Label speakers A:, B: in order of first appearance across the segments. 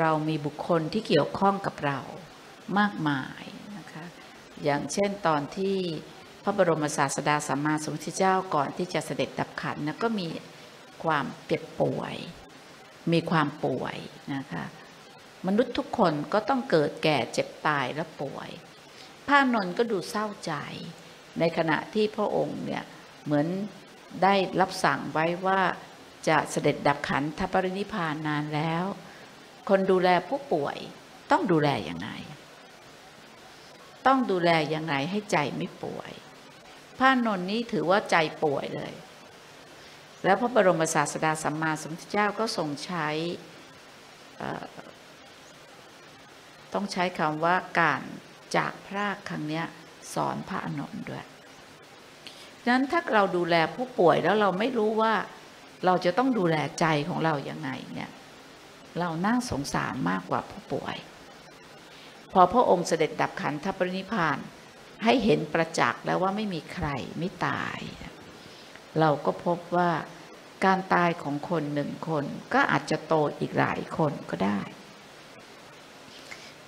A: เรามีบุคคลที่เกี่ยวข้องกับเรามากมายนะคะ อย่างเช่นตอนที่พระบรมศาสดาสัมมาสัมพุทธเจ้าก่อนที่จะเสด็จดับขันนะก็มีความเจ็บป่วย มีความป่วยนะคะมนุษย์ทุกคนก็ต้องเกิดแก่เจ็บตายและป่วยพระนนท์ก็ดูเศร้าใจ ในขณะที่พระองค์เนี่ยเหมือนได้รับสั่งไว้ว่าจะเสด็จดับขันธปรินิพพานนานแล้ว คนดูแลผู้ป่วยต้องดูแลยังไง ต้องดูแลยังไงให้ใจไม่ป่วยพระนนท์นี้ถือว่าใจป่วยเลย แล้วพระบรมศาสดาสัมมาสัมพุทธเจ้าก็ทรงใช้ต้องใช้คำว่าการจากพรากครั้งนี้สอนพระอนนท์ด้วยดังนั้นถ้าเราดูแลผู้ป่วยแล้วเราไม่รู้ว่าเราจะต้องดูแลใจของเรายังไงเนี่ย เราน่าสงสารมากกว่าผู้ป่วย พอพระองค์เสด็จดับขันธปรินิพานให้เห็นประจักษ์แล้วว่าไม่มีใครไม่ตาย เราก็พบว่าการตายของคนหนึ่งคนก็อาจจะโตอีกหลายคนก็ได้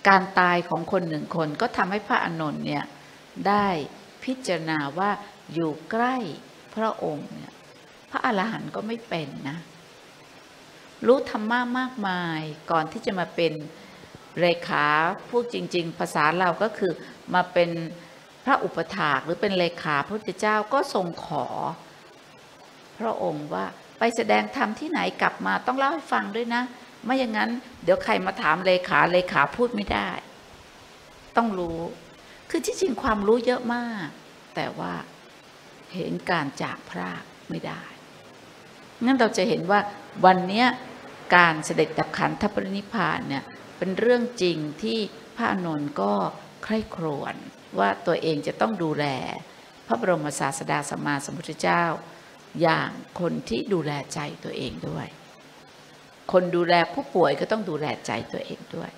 A: การตายของคนหนึ่งคนก็ทำให้พระอานนท์เนี่ยได้พิจารณาว่าอยู่ใกล้พระองค์เนี่ยพระอรหันต์ก็ไม่เป็นนะ รู้ธรรมะมากมาย ก่อนที่จะมาเป็นเลขาพูดจริง ๆ ภาษาเราก็คือมาเป็นพระอุปถากหรือเป็นเลขาพระพุทธเจ้าก็ทรงขอ พระองค์ว่าไปแสดงธรรมที่ไหนกลับมาต้องเล่าให้ฟังด้วยนะ ไม่อย่างนั้น เดี๋ยวใครมาถามเลขาเลขาพูดไม่ได้ ต้องรู้ คือที่จริงความรู้เยอะมาก แต่ว่าเห็นการจากพรากไม่ได้งั้นเราจะเห็นว่าวันเนี้ย การเสด็จดับขันธปรินิพานเนี่ยเป็นเรื่องจริงที่พระอานนท์ก็ใคร่ครวญว่าตัวเองจะต้องดูแล พระบรมศาสดาสัมมาสัมพุทธเจ้า อย่างคนที่ดูแลใจตัวเองด้วย คนดูแลผู้ป่วยก็ต้องดูแลใจตัวเองด้วย